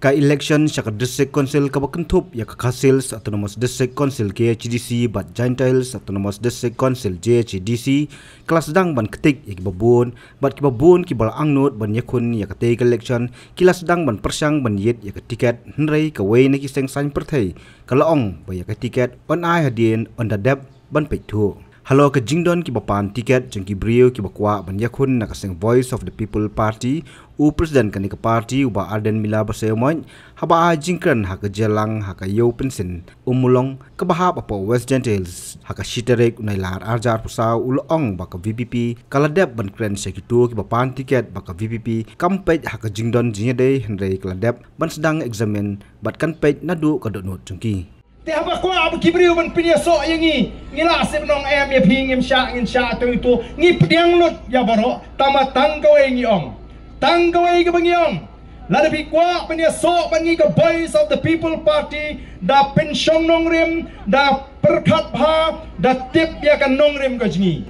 ka election sa ka district council ka bakentup ya ka kasil sa autonomous district council KHDC but Gentiles autonomous district council JHDC kelas sedang ban ketik ya ki babun bat ki babun ki bal angnut ban yakun ya ka take election kelas sedang ban persang ban yet ya ka tiket hnrei ka wei na ki seng san perthai ka laong ba ya ka tiket on ai hadien on the dep ban pe Halo ke jingdon ki bapan tiket jeng ki brio ki bakwa ban yakun nak sing voice of the people party u president kan ke party u ba arden mila ba semoy haba a jingkran ha ke jelang ha ke yo pensin. Umulong ke bahap apa west gentiles ha ke shitarek unai lar arjar pusa ulong ba ke vpp kala dep ban kren se ki bapan tiket ba ke vpp kampet ha ke jingdon jinya de hendrei kala dep ban sedang examine bat kan pej nadu ka do not jengki Ti apa ko ab kibriu ban pinya so yangi ngila se nong em ye ping em sha ngin sha tu itu. Ngi pdiang lut ya baro tama tang ko ngi ong tang ko ngi bangi ong la de pi kwa pinya so ban ngi ko voice of the people party da pension nong rim da perkat pha da tip ya kan nong rim ko jingi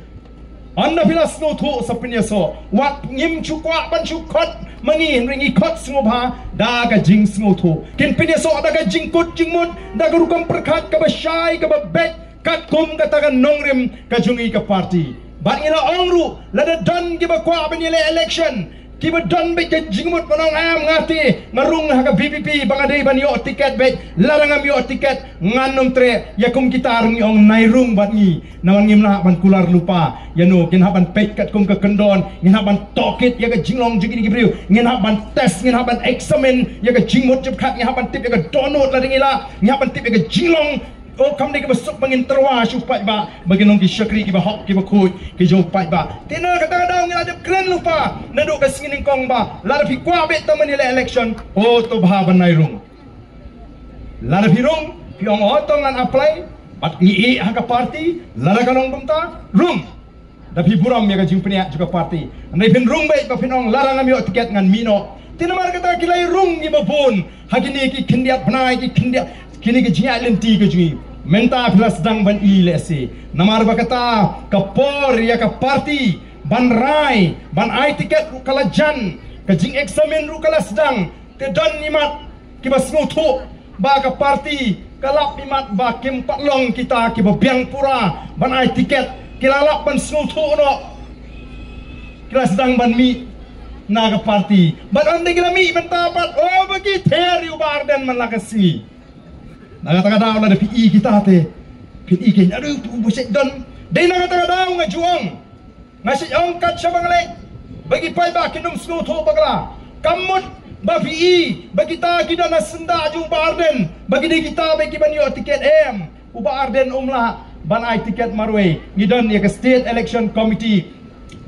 anda pila snow thu sa pinya so wat ngim chu kwa ban chu khot mangi ringi khot sngo bha da ga jing sngo thu kin pinya so da ga jing kut jing mut. Da ga rukam prakhat ka ba shai ka ba bet ka kum ka ta ga nongrim ka jungi ka party ba ngila ongru la da don gi ba kwa ba ni election Kiba don be ke jingmut panong am ngati ngarung ha ka BPP bangade ban yo tiket be larang am yo tiket nganum tre. Ya kum kita arung yong nairung bat ni nawan ngim la ban kular lupa. Ya no kin haban pek kat kum ka kendon. Ngin haban tokit ya ka jinglong jigi ni gibriu ngin haban test ngin haban examen ya ka jingmut jep khat. Ngin haban tip ya ka donut la dingila ngin haban tip ya ka jinglong Oh kam dek besok pengin terwa supai ba bagi nong ki syakri ki ba hok ki ba kuy ki jo pai ba tina kata kata ngin ada keren lupa naduk ke sini kong ba lar fi kwa be to menile election. Oh to bha ban nai rung lar fi rung fi ong to ngan apply. Bat ni e ha ka party lar ka nong bumta rung da fi buram ya ka jimpnia juga party andai fin rung be ba fin ong lar ngam yo tiket ngan mino tina mar kata kilai rung ki ba bun hakini ki kindiat bnai ki kindiat kini ke jinga lenti ke jingi menta pila sedang ban ile si namar bakata kapor ya ka parti ban rai ban ai tiket ru kala jan ke jing examen ru kala sedang. Te don nimat ki bas ngutu ba ka parti kalap nimat ba kim patlong kita ki biang pura ban tiket. Kilalap ban ngutu no kila sedang ban mi naga parti. Ban ande kila mi menta pat oh bagi teri ubar dan lakasi Nak kata kata lah PE kita te. PE ke aduh busik don. Dai nak kata kata nga juang. Ngasi ong kat sa bangalek. Bagi pai ba kinum snu tho bagla. Kamut ba PE bagi ta kita na senda ju barden. Bagi di kita bagi ban yo tiket M. Uba arden umla ban ai tiket marwe. Ngidon ya ke state election committee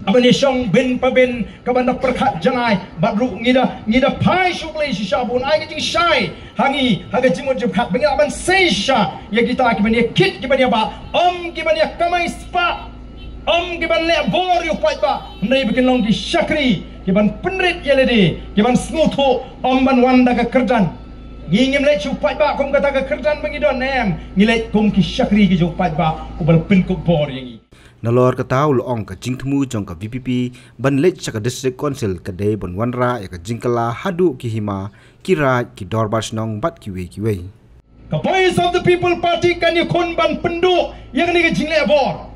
apa ni song bin pa bin kabanda perkhat jangai badru ngida ngida pai shukle si shabun ai jing shai hangi haga jimut jib khat bingin aban sei sha ya kita ki bani kit ki bani ba om ki bani kamai spa om ki ban le bor yu pai ba ndai bikin long ki shakri ki ban penrit ya lede ki ban smuthu om ban wanda ka kerjan. Ngingim le chu pai ba kum kata ka kerjan bangidon nem ngile kum ki shakri ki ju pai ba ubal pin ko bor yangi nalor ka taw lo ong ka jingthmu jong ka VPP ban lech ka district council ka de bon wanra ya ka jingkala hadu ki hima ki ra ki dorbas nong bat ki we ki we ka voice of the people party kan ye kon ban pendu yang ni ka jingle bor.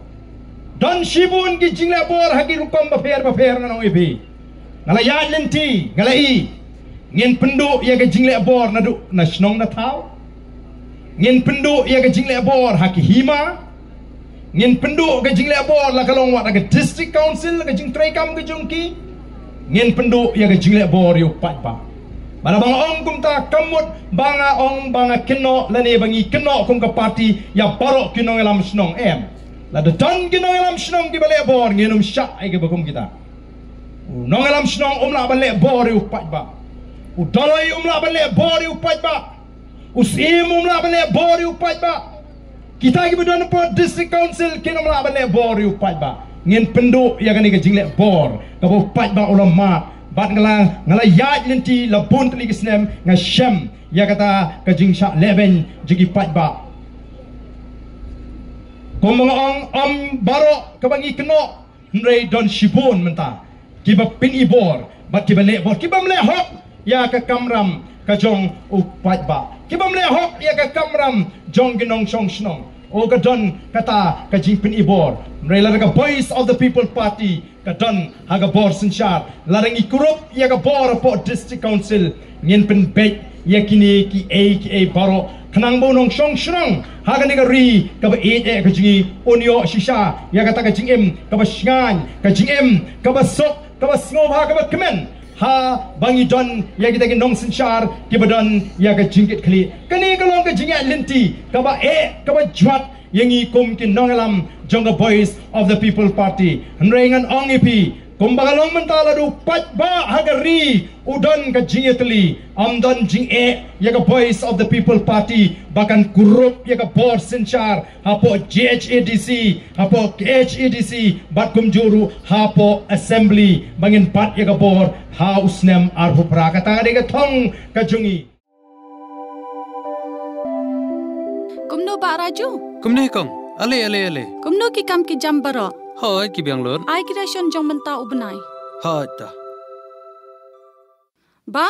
Don shibun ki jingle bor hagi rukom ba fer ba fer nang ibi ngala ya lenti ngala i. Ngin pendu ya ka jingle bor na du na snong na taw ngin pendu ya ka jingle bor haki hima ngin penduk ke jing lebor la kalong wat ke district council ke jing trekam ke jungki ngin penduk ya ke jing lebor yo pat pa mana bang ong kum ta kamut banga ong banga keno la ne bangi keno kum ke parti ya baro keno ngelam snong em la de don keno ngelam snong ki bale bor nginum syak ai ke bakum kita. Nong ngelam snong um la bale bor yo pat ba u doloi um la bale bor yo pat ba u sim um la bale bor yo pat ba kita lagi berdua nampak district council kena melak balik bor yu pat ba. Ngin penduk ya ni ke jinglek bor. Kabo pat ba ulama bat ngala ngala yat nanti la pun tli kisnem nga shem ya kata ke jing syak leben jigi pat ba. Ong om baro kabangi keno ndrei don shibun menta. Kiba pin ibor bat kiba lek bor kiba mlek hok ya ke kamram ka jong upat ba kibam le hok ya ka kamram jong ginong shong shnong o ka don kata ka jingpin ibor rela ka voice of the people party ka don ha ka bor sinchar larang ikurup ya ka bor po district council. Ngin pin bet ya kini ki a ki a baro. Kanang bo nong shong shrang ha ka ni ka ri ka ba e e ka jingi. Onyo shisha ya ka ta ka jingim ka ba shngan ka jingim ka ba sok ka ba sngob ha ka ba kemen ha bangi don ya kita nong senchar ki badon ya ka jingit kli kani ka long ka jingat linti ka ba e ka ba jwat yang i kum ki nong alam jonga boys of the people party. Nrengan ong ipi Kumbagalong mentala du pat ba hagari udon ka jingetli amdan jing e ya ka voice of the people party bakan kurup ya ka bor senchar hapo GHADC hapo HADC bat kumjuru hapo assembly bangin pat ya ka bor house nem arhu prakata de ka thong ka jungi Kumno ba raju? Kumne kong, ale ale ale. Kumno ki kam ki jam baro. Hoi ki biang lor. Ai kira shon jong menta ubnai. Hoi ta. Ba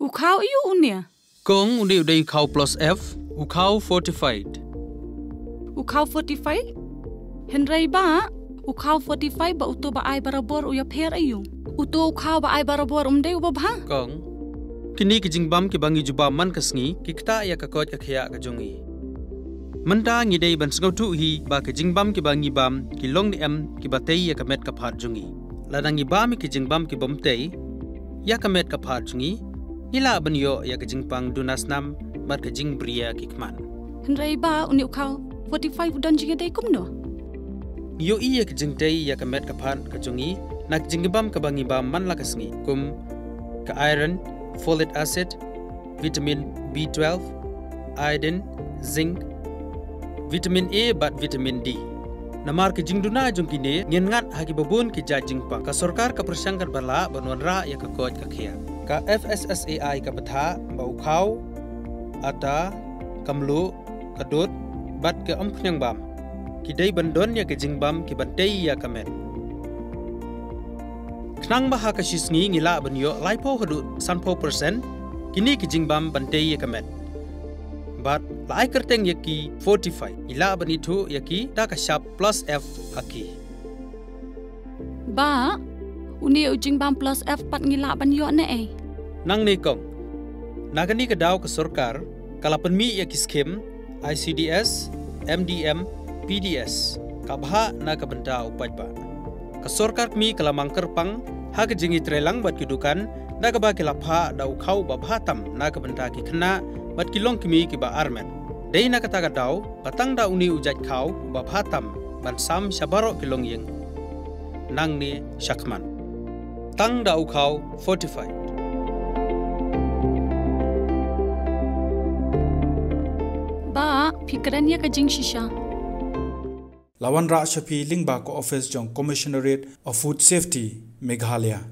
u khau yu unia. Kong undi udai kau plus F, u kau fortified. U khau 45. Henry ba u khau 45 ba uto ba ai barabor u ya pher ayu. Uto u khau ba ai barabor umde u ba bha. Kong. Kini ki jingbam ki bangi juba man kasngi ki kta ya ka kot ka khia ka jongi. Menta ngi dei ban sngau tu hi ba ki jingbam ki bangi bam ki long ni em ki ba tei ya ka met ka phat jongi. Ladangi bam ki jingbam ki bom tei ya ka met ka phat jongi. Ila ban yo ya ka jingpang dunas nam mat ka jing bria ki kman. Henry ba uni u khau 45 don jinga dei kumno. Yo i ya ka jing tei ya ka met ka phat ka jongi. Nak jingbam ka bangi bam man la kasngi kum ka iron folic acid, vitamin B12, iodine, zinc, vitamin A bat vitamin D. Namar ke jingduna jong kini ngat hagi babun ki ja jingpa ka sorkar ka persangkar bala banwan ra ya ka koj ka khia. Ka FSSAI ka batha ba ukhau ata kamlu kadut bat ke om khnyang bam. Ki bandon ya ke jingbam ki batei ya kamet. Knang baha ka shisngi ngila banyo laipo hadu sanpo persen kini ki jingbam bantei ya kamet. But lai kerteng yaki 45 ila bani tu yaki ta ka sharp plus F haki. Ba uni u jing bam plus F pat ngila ban yo ne e. Nang ni kong. Nagani ka daw ka sorkar kala penmi yaki skim ICDS, MDM, PDS. Kabha na ka benda upaj ba. Ka sorkar mi kala mangker pang ha ka jingi trelang bat kidukan na ka ba ki lapha da ukhau ba bhatam na ka benda ki khna bat ki long kimi ki ba armen. Dei na ka ta ka daw da uni ujat khau ba bhatam ban sam shabaro ki long yeng. Nang ni shakman. Tang da ukhau fortified. Ba fikran ya ka jing shisha. Lawan Ra Shafi Lingba Ko Office Jong Commissionerate of Food Safety Meghalaya